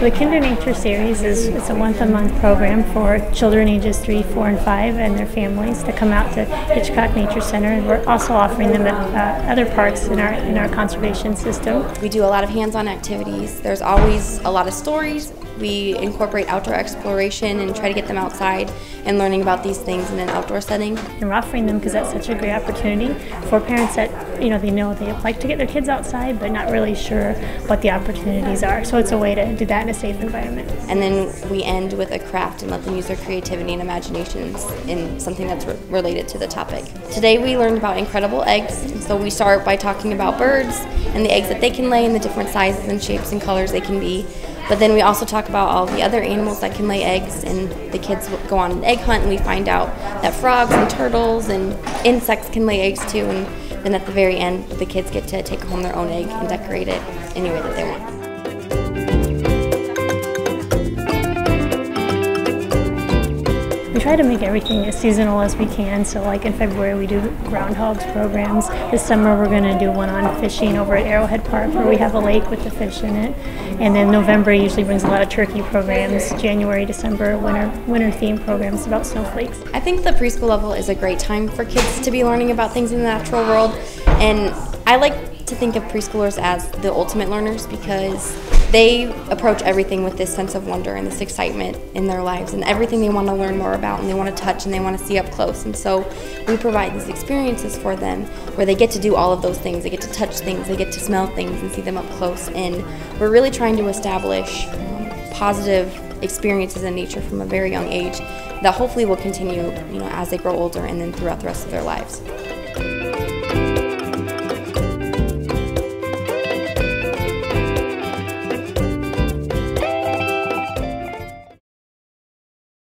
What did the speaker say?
The Kindernature series is it's a month-a-month program for children ages three, four, and five, and their families to come out to Hitchcock Nature Center. And we're also offering them at uh, other parks in our in our conservation system. We do a lot of hands-on activities. There's always a lot of stories. We incorporate outdoor exploration and try to get them outside and learning about these things in an outdoor setting. And we're offering them because that's such a great opportunity for parents that you know they know they like to get their kids outside, but not really sure what the opportunities are. So it's a way to do that in a safe environment. And then we end with a craft and let them use their creativity and imaginations in something that's re related to the topic. Today we learned about incredible eggs. So we start by talking about birds and the eggs that they can lay and the different sizes and shapes and colors they can be. But then we also talk about all the other animals that can lay eggs, and the kids go on an egg hunt, and we find out that frogs and turtles and insects can lay eggs too. And then at the very end, the kids get to take home their own egg and decorate it any way that they want. We try to make everything as seasonal as we can. So, like in February, we do groundhogs programs. This summer, we're going to do one on fishing over at Arrowhead Park, where we have a lake with the fish in it. And then November usually brings a lot of turkey programs. January, December, winter winter themed programs about snowflakes. I think the preschool level is a great time for kids to be learning about things in the natural world, and I like to think of preschoolers as the ultimate learners because they approach everything with this sense of wonder and this excitement in their lives and everything they want to learn more about and they want to touch and they want to see up close. And so we provide these experiences for them where they get to do all of those things. They get to touch things, they get to smell things and see them up close. And we're really trying to establish positive experiences in nature from a very young age that hopefully will continue, you know, as they grow older and then throughout the rest of their lives.